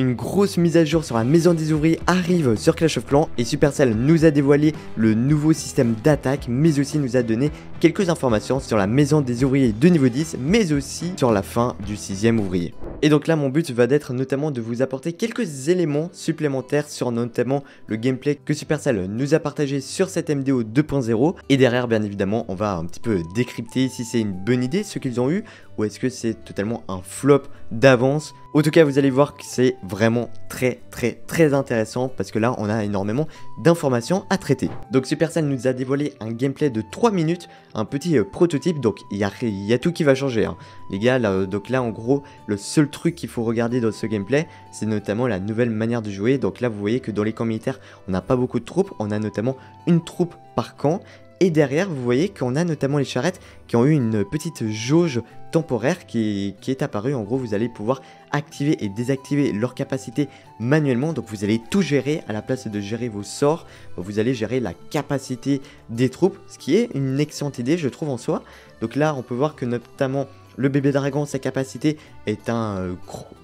une grosse mise à jour sur la maison des ouvriers arrive sur Clash of Clans et Supercell nous a dévoilé le nouveau système d'attaque mais aussi nous a donné quelques informations sur la maison des ouvriers de niveau 10 mais aussi sur la fin du sixième ouvrier. Et donc là mon but va d'être notamment de vous apporter quelques éléments supplémentaires sur notamment le gameplay que Supercell nous a partagé sur cette MDO 2.0 et derrière bien évidemment on va un petit peu décrypter si c'est une bonne idée ce qu'ils ont eu ou est-ce que c'est totalement un flop d'avance? En tout cas, vous allez voir que c'est vraiment très très très intéressant parce que là, on a énormément d'informations à traiter. Donc Supercell nous a dévoilé un gameplay de 3 minutes, un petit euh, prototype, donc il y a, tout qui va changer. Hein. Les gars, donc là, en gros, le seul truc qu'il faut regarder dans ce gameplay, c'est notamment la nouvelle manière de jouer. Donc là, vous voyez que dans les camps militaires, on n'a pas beaucoup de troupes, on a notamment une troupe par camp et derrière, vous voyez qu'on a notamment les charrettes qui ont eu une petite jauge temporaire qui, est apparue. En gros, vous allez pouvoir activer et désactiver leur capacité manuellement. Donc vous allez tout gérer à la place de gérer vos sorts. Vous allez gérer la capacité des troupes, ce qui est une excellente idée, je trouve en soi. Donc là, on peut voir que notamment le bébé dragon, sa capacité est un euh,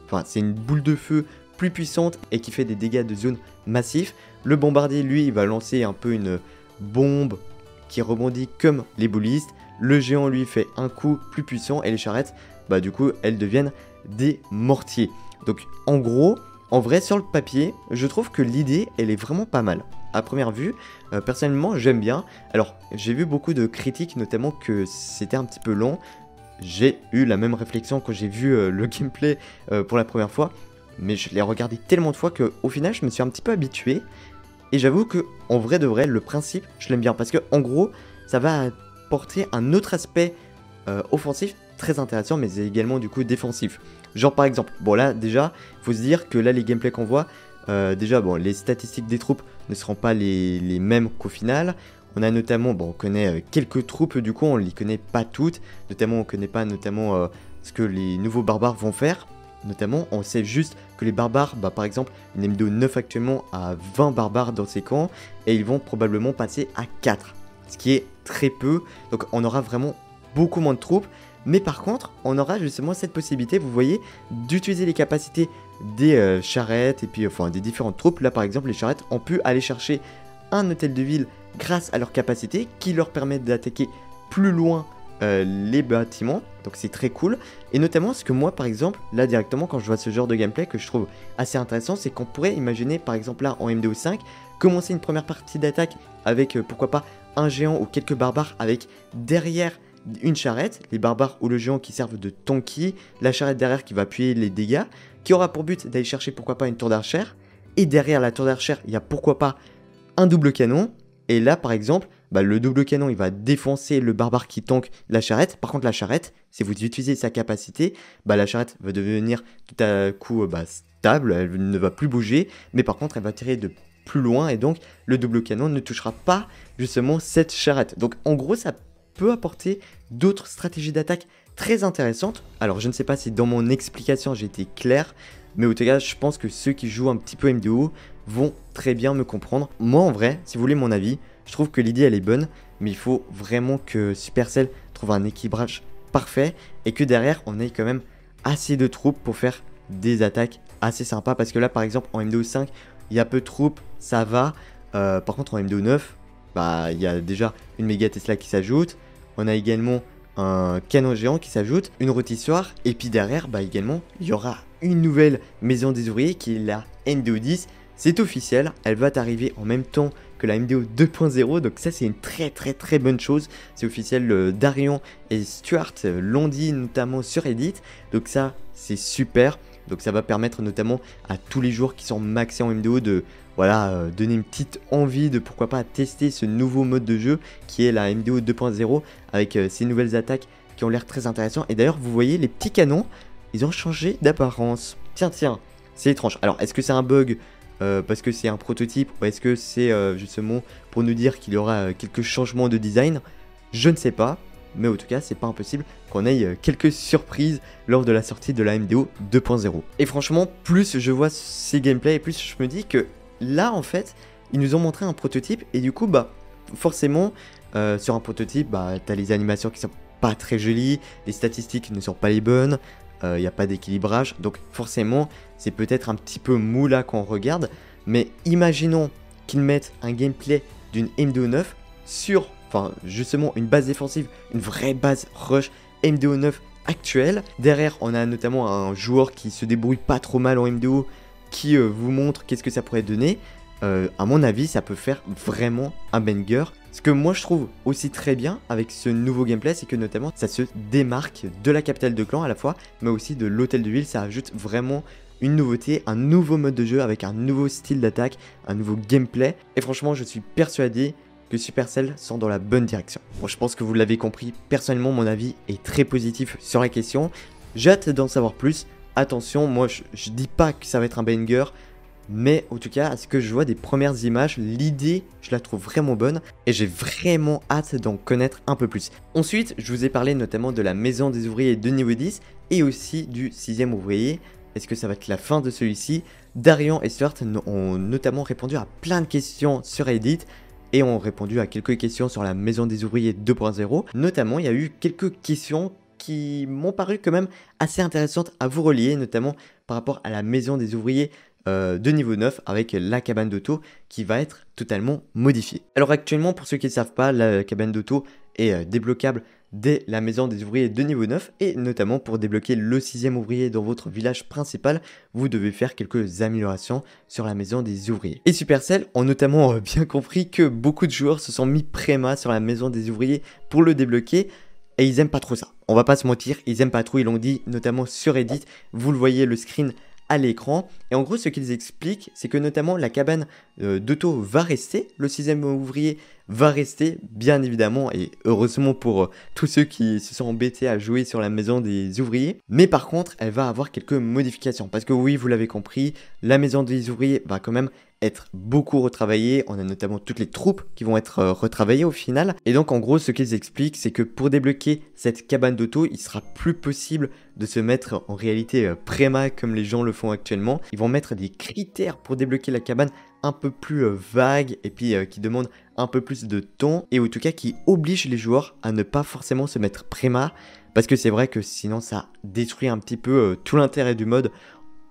enfin c'est une boule de feu plus puissante et qui fait des dégâts de zone massifs. Le bombardier, lui, il va lancer un peu une bombe qui rebondit comme les boulistes. Le géant lui fait un coup plus puissant et les charrettes, bah du coup, elles deviennent des mortiers. Donc en gros, en vrai, sur le papier, je trouve que l'idée, elle est vraiment pas mal. À première vue, euh, personnellement, j'aime bien. Alors, j'ai vu beaucoup de critiques, notamment que c'était un petit peu long. J'ai eu la même réflexion quand j'ai vu euh, le gameplay euh, pour la première fois. Mais je l'ai regardé tellement de fois qu'au final, je me suis un petit peu habitué. Et j'avoue que en vrai de vrai, le principe, je l'aime bien parce que en gros, ça va apporter un autre aspect euh, offensif très intéressant, mais également du coup défensif. Genre par exemple, bon là déjà, faut se dire que là les gameplays qu'on voit, euh, déjà bon, les statistiques des troupes ne seront pas les, mêmes qu'au final. On a notamment, bon, on connaît euh, quelques troupes du coup, on les connaît pas toutes. Notamment, on connaît pas notamment ce que les nouveaux barbares vont faire. Notamment, on sait juste que les barbares, bah, par exemple, MDO 9 actuellement a 20 barbares dans ses camps, et ils vont probablement passer à 4, ce qui est très peu, donc on aura vraiment beaucoup moins de troupes, mais par contre, on aura justement cette possibilité, vous voyez, d'utiliser les capacités des euh, charrettes, et puis enfin des différentes troupes, là par exemple, les charrettes ont pu aller chercher un hôtel de ville grâce à leur capacité, qui leur permettent d'attaquer plus loin euh, les bâtiments, donc c'est très cool. Et notamment ce que moi par exemple, là directement quand je vois ce genre de gameplay que je trouve assez intéressant, c'est qu'on pourrait imaginer par exemple là en MDO5, commencer une première partie d'attaque avec euh, pourquoi pas un géant ou quelques barbares avec derrière une charrette, les barbares ou le géant qui servent de tanky, la charrette derrière qui va appuyer les dégâts, qui aura pour but d'aller chercher pourquoi pas une tour d'archère, et derrière la tour d'archère il y a pourquoi pas un double canon, et là par exemple bah, le double canon il va défoncer le barbare qui tank la charrette. Par contre la charrette, si vous utilisez sa capacité, bah, la charrette va devenir tout à coup bah, stable, elle ne va plus bouger, mais par contre elle va tirer de plus loin et donc le double canon ne touchera pas justement cette charrette. Donc en gros ça peut apporter d'autres stratégies d'attaque très intéressantes. Alors je ne sais pas si dans mon explication j'ai été clair, mais au tout cas je pense que ceux qui jouent un petit peu MDO vont très bien me comprendre. Moi en vrai, si vous voulez mon avis, je trouve que l'idée elle est bonne, mais il faut vraiment que Supercell trouve un équilibrage parfait et que derrière on ait quand même assez de troupes pour faire des attaques assez sympas. Parce que là par exemple en MDO 5, il y a peu de troupes, ça va. Euh, par contre en MDO 9, bah il y a déjà une méga Tesla qui s'ajoute. On a également un canon géant qui s'ajoute, une rôtissoire, et puis derrière, bah également, il y aura une nouvelle maison des ouvriers qui est la MDO 10. C'est officiel, elle va arriver en même temps que la MDO 2.0. Donc ça c'est une très très très bonne chose. C'est officiel, euh, Darion et Stuart euh, l'ont dit notamment sur Edit. Donc ça c'est super. Donc ça va permettre notamment à tous les joueurs qui sont maxés en MDO de voilà, euh, donner une petite envie de pourquoi pas tester ce nouveau mode de jeu qui est la MDO 2.0 avec ces nouvelles attaques qui ont l'air très intéressantes. Et d'ailleurs vous voyez les petits canons, ils ont changé d'apparence. Tiens tiens, c'est étrange. Alors est-ce que c'est un bug? Euh, parce que c'est un prototype ou est-ce que c'est euh, justement pour nous dire qu'il y aura euh, quelques changements de design Je ne sais pas, mais en tout cas, c'est pas impossible qu'on ait quelques surprises lors de la sortie de la MDO 2.0. Et franchement, plus je vois ces gameplays, plus je me dis que là, en fait, ils nous ont montré un prototype et du coup, bah, forcément, sur un prototype, bah, t'as les animations qui sont pas très jolies, les statistiques ne sont pas les bonnes, il n'y a pas d'équilibrage, donc forcément c'est peut-être un petit peu mou là quand regarde, mais imaginons qu'ils mettent un gameplay d'une MDO9 sur, enfin justement une base défensive, une vraie base rush MDO9 actuelle. Derrière on a notamment un joueur qui se débrouille pas trop mal en MDO, qui euh, vous montre qu'est-ce que ça pourrait donner. Euh, à mon avis, ça peut faire vraiment un banger. Ce que moi je trouve aussi très bien avec ce nouveau gameplay, c'est que notamment ça se démarque de la capitale de clan à la fois, mais aussi de l'hôtel de ville. Ça ajoute vraiment une nouveauté, un nouveau mode de jeu avec un nouveau style d'attaque, un nouveau gameplay. Et franchement, je suis persuadé que Supercell sont dans la bonne direction. Bon, je pense que vous l'avez compris, personnellement, mon avis est très positif sur la question. J'ai hâte d'en savoir plus. Attention, moi, je, je dis pas que ça va être un banger, mais en tout cas, à ce que je vois des premières images, l'idée, je la trouve vraiment bonne et j'ai vraiment hâte d'en connaître un peu plus. Ensuite, je vous ai parlé notamment de la maison des ouvriers de niveau 10 et aussi du sixième ouvrier. Est-ce que ça va être la fin de celui-ci? Darian et Stuart ont notamment répondu à plein de questions sur Edit et ont répondu à quelques questions sur la maison des ouvriers 2.0. Notamment, il y a eu quelques questions qui m'ont paru quand même assez intéressantes à vous relier, notamment par rapport à la maison des ouvriers euh, de niveau 9 avec la cabane d'auto qui va être totalement modifiée. Alors actuellement, pour ceux qui ne savent pas, la cabane d'auto est euh, débloquable dès la maison des ouvriers de niveau 9 et notamment pour débloquer le sixième ouvrier dans votre village principal, vous devez faire quelques améliorations sur la maison des ouvriers. Et Supercell ont notamment euh, bien compris que beaucoup de joueurs se sont mis préma sur la maison des ouvriers pour le débloquer et ils aiment pas trop ça. On va pas se mentir, ils aiment pas trop, ils l'ont dit notamment sur Edit, vous le voyez le screen à l'écran. Et en gros, ce qu'ils expliquent, c'est que notamment la cabane euh, d'auto va rester, le sixième ouvrier va rester, bien évidemment, et heureusement pour euh, tous ceux qui se sont embêtés à jouer sur la maison des ouvriers. Mais par contre, elle va avoir quelques modifications. Parce que oui, vous l'avez compris, la maison des ouvriers va quand même être beaucoup retravaillée. On a notamment toutes les troupes qui vont être euh, retravaillées au final. Et donc en gros, ce qu'ils expliquent, c'est que pour débloquer cette cabane d'auto, il sera plus possible de se mettre en réalité euh, préma comme les gens le font actuellement. Ils vont mettre des critères pour débloquer la cabane un peu plus euh, vagues et puis qui demandent un peu plus de temps et en tout cas qui obligent les joueurs à ne pas forcément se mettre préma parce que c'est vrai que sinon ça détruit un petit peu tout l'intérêt du mode.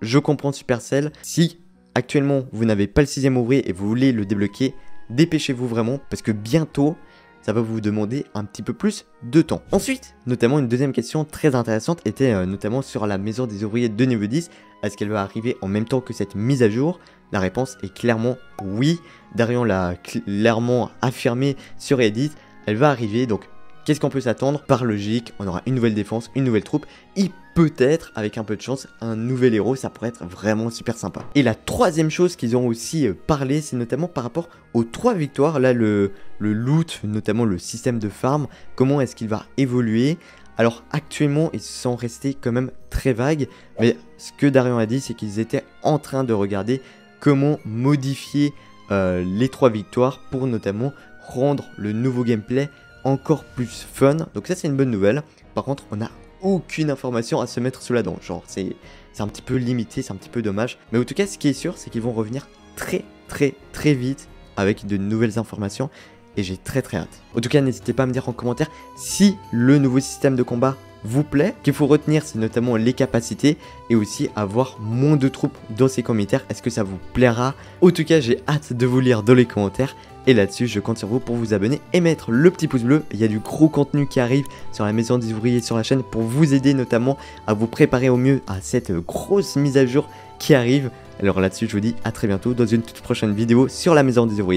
Je comprends Supercell. Si actuellement vous n'avez pas le sixième ouvrier et vous voulez le débloquer, dépêchez-vous vraiment parce que bientôt ça va vous demander un petit peu plus de temps. Ensuite, notamment une deuxième question très intéressante était euh, notamment sur la maison des ouvriers de niveau 10. Est-ce qu'elle va arriver en même temps que cette mise à jour? La réponse est clairement oui. Darian l'a clairement affirmé sur Reddit. Elle va arriver, donc Qu'est-ce qu'on peut s'attendre Par logique, on aura une nouvelle défense, une nouvelle troupe, et peut-être, avec un peu de chance, un nouvel héros, ça pourrait être vraiment super sympa. Et la troisième chose qu'ils ont aussi euh, parlé, c'est notamment par rapport aux trois victoires, là le, loot, notamment le système de farm, comment est-ce qu'il va évoluer alors actuellement, ils sont restés quand même très vagues, mais ce que Darian a dit, c'est qu'ils étaient en train de regarder comment modifier euh, les trois victoires pour notamment rendre le nouveau gameplay encore plus fun. Donc ça c'est une bonne nouvelle. Par contre on n'a aucune information à se mettre sous la dent. Genre c'est un petit peu limité, c'est un petit peu dommage. Mais en tout cas ce qui est sûr c'est qu'ils vont revenir très très très vite avec de nouvelles informations. Et j'ai très très hâte. En tout cas n'hésitez pas à me dire en commentaire si le nouveau système de combat vous plaît. Qu'il faut retenir, c'est notamment les capacités et aussi avoir moins de troupes dans ces commentaires. Est-ce que ça vous plaira? En tout cas, j'ai hâte de vous lire dans les commentaires. Et là-dessus, je compte sur vous pour vous abonner et mettre le petit pouce bleu. Il y a du gros contenu qui arrive sur la maison des ouvriers sur la chaîne pour vous aider notamment à vous préparer au mieux à cette grosse mise à jour qui arrive. Alors là-dessus, je vous dis à très bientôt dans une toute prochaine vidéo sur la maison des ouvriers.